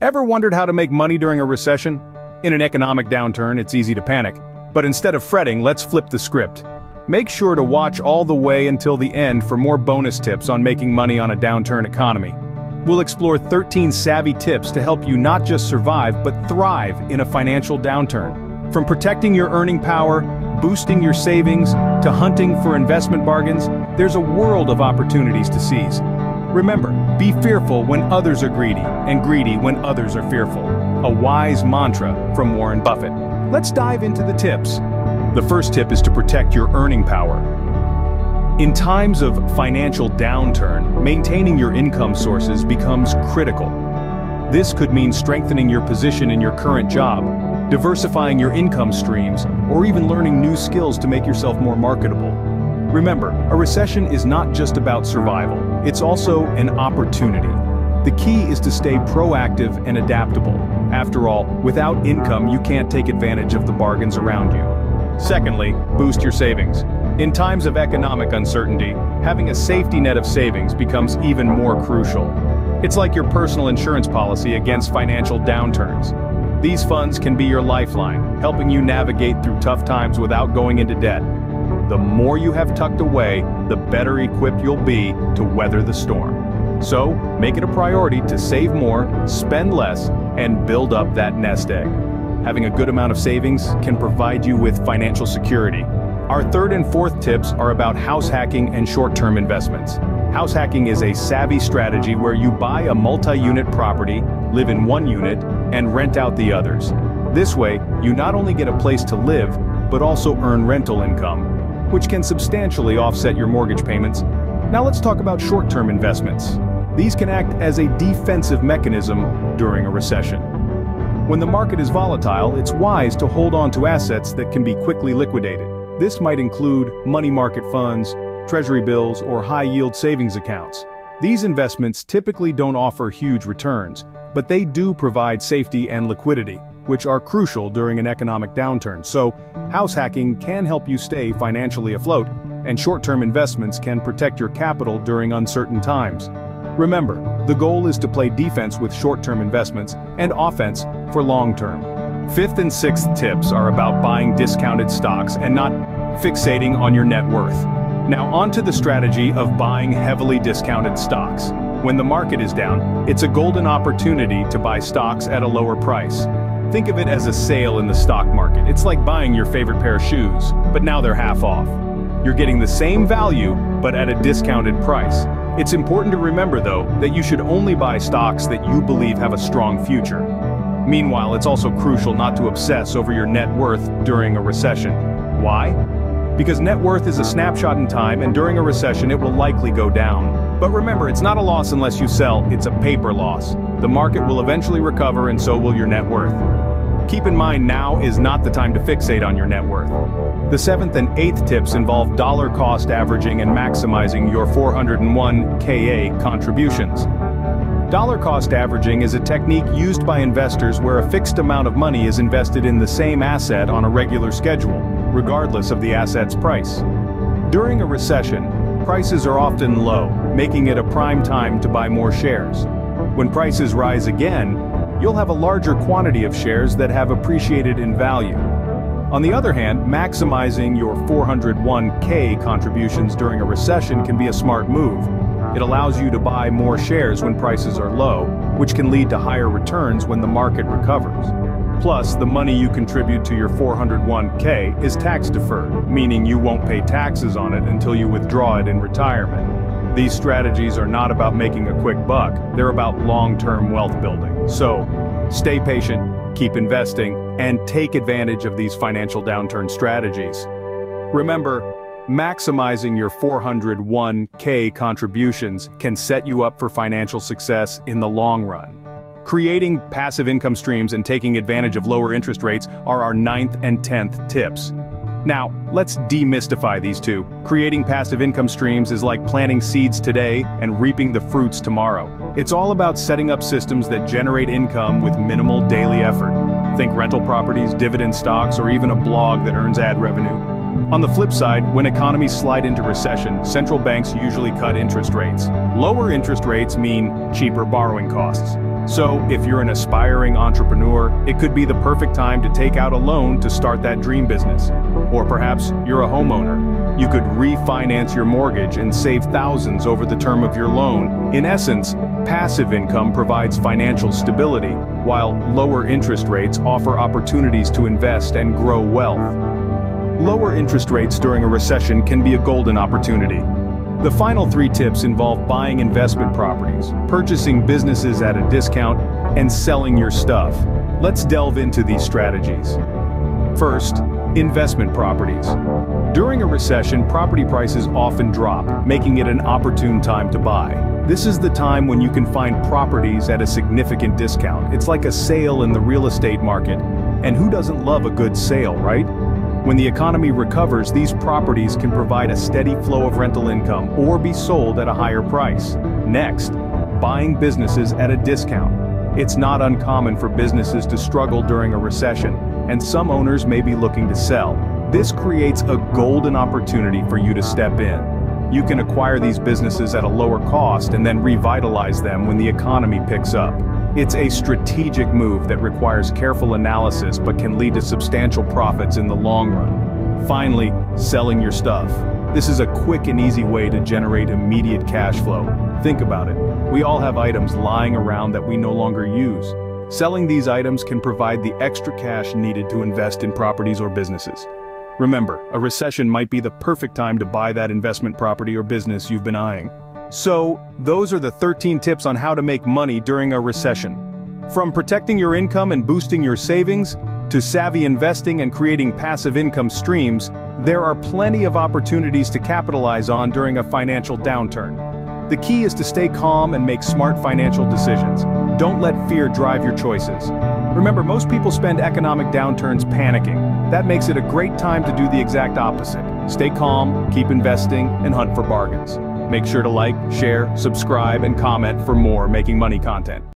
Ever wondered how to make money during a recession? In an economic downturn, it's easy to panic. But instead of fretting, let's flip the script. Make sure to watch all the way until the end for more bonus tips on making money on a downturn economy. We'll explore 13 savvy tips to help you not just survive but thrive in a financial downturn. From protecting your earning power, boosting your savings, to hunting for investment bargains, there's a world of opportunities to seize. Remember, be fearful when others are greedy, and greedy when others are fearful. A wise mantra from Warren Buffett. Let's dive into the tips. The first tip is to protect your earning power. In times of financial downturn, maintaining your income sources becomes critical. This could mean strengthening your position in your current job, diversifying your income streams, or even learning new skills to make yourself more marketable. Remember, a recession is not just about survival, it's also an opportunity. The key is to stay proactive and adaptable. After all, without income you can't take advantage of the bargains around you. Secondly, boost your savings. In times of economic uncertainty, having a safety net of savings becomes even more crucial. It's like your personal insurance policy against financial downturns. These funds can be your lifeline, helping you navigate through tough times without going into debt the more you have tucked away, the better equipped you'll be to weather the storm. So, make it a priority to save more, spend less, and build up that nest egg. Having a good amount of savings can provide you with financial security. Our third and fourth tips are about house hacking and short-term investments. House hacking is a savvy strategy where you buy a multi-unit property, live in one unit, and rent out the others. This way, you not only get a place to live, but also earn rental income, which can substantially offset your mortgage payments. Now let's talk about short-term investments. These can act as a defensive mechanism during a recession. When the market is volatile, it's wise to hold on to assets that can be quickly liquidated. This might include money market funds, treasury bills, or high-yield savings accounts. These investments typically don't offer huge returns, but they do provide safety and liquidity which are crucial during an economic downturn. So, house hacking can help you stay financially afloat, and short-term investments can protect your capital during uncertain times. Remember, the goal is to play defense with short-term investments and offense for long-term. Fifth and sixth tips are about buying discounted stocks and not fixating on your net worth. Now onto the strategy of buying heavily discounted stocks. When the market is down, it's a golden opportunity to buy stocks at a lower price. Think of it as a sale in the stock market. It's like buying your favorite pair of shoes, but now they're half off. You're getting the same value, but at a discounted price. It's important to remember though, that you should only buy stocks that you believe have a strong future. Meanwhile, it's also crucial not to obsess over your net worth during a recession. Why? Because net worth is a snapshot in time and during a recession it will likely go down. But remember, it's not a loss unless you sell, it's a paper loss. The market will eventually recover and so will your net worth. Keep in mind now is not the time to fixate on your net worth. The seventh and eighth tips involve dollar cost averaging and maximizing your 401 KA contributions. Dollar cost averaging is a technique used by investors where a fixed amount of money is invested in the same asset on a regular schedule, regardless of the asset's price. During a recession, prices are often low, making it a prime time to buy more shares. When prices rise again, you'll have a larger quantity of shares that have appreciated in value. On the other hand, maximizing your 401k contributions during a recession can be a smart move. It allows you to buy more shares when prices are low, which can lead to higher returns when the market recovers. Plus, the money you contribute to your 401k is tax deferred, meaning you won't pay taxes on it until you withdraw it in retirement. These strategies are not about making a quick buck, they're about long-term wealth building. So, stay patient, keep investing, and take advantage of these financial downturn strategies. Remember, maximizing your 401k contributions can set you up for financial success in the long run. Creating passive income streams and taking advantage of lower interest rates are our ninth and tenth tips. Now, let's demystify these two. Creating passive income streams is like planting seeds today and reaping the fruits tomorrow. It's all about setting up systems that generate income with minimal daily effort. Think rental properties, dividend stocks, or even a blog that earns ad revenue. On the flip side, when economies slide into recession, central banks usually cut interest rates. Lower interest rates mean cheaper borrowing costs. So, if you're an aspiring entrepreneur, it could be the perfect time to take out a loan to start that dream business. Or perhaps you're a homeowner. You could refinance your mortgage and save thousands over the term of your loan. In essence, passive income provides financial stability, while lower interest rates offer opportunities to invest and grow wealth. Lower interest rates during a recession can be a golden opportunity. The final three tips involve buying investment properties, purchasing businesses at a discount, and selling your stuff. Let's delve into these strategies. First, investment properties. During a recession, property prices often drop, making it an opportune time to buy. This is the time when you can find properties at a significant discount. It's like a sale in the real estate market. And who doesn't love a good sale, right? When the economy recovers, these properties can provide a steady flow of rental income or be sold at a higher price. Next, buying businesses at a discount. It's not uncommon for businesses to struggle during a recession, and some owners may be looking to sell. This creates a golden opportunity for you to step in. You can acquire these businesses at a lower cost and then revitalize them when the economy picks up. It's a strategic move that requires careful analysis but can lead to substantial profits in the long run. Finally, selling your stuff. This is a quick and easy way to generate immediate cash flow. Think about it. We all have items lying around that we no longer use. Selling these items can provide the extra cash needed to invest in properties or businesses. Remember, a recession might be the perfect time to buy that investment property or business you've been eyeing. So, those are the 13 tips on how to make money during a recession. From protecting your income and boosting your savings, to savvy investing and creating passive income streams, there are plenty of opportunities to capitalize on during a financial downturn. The key is to stay calm and make smart financial decisions. Don't let fear drive your choices. Remember, most people spend economic downturns panicking. That makes it a great time to do the exact opposite. Stay calm, keep investing, and hunt for bargains. Make sure to like, share, subscribe, and comment for more Making Money content.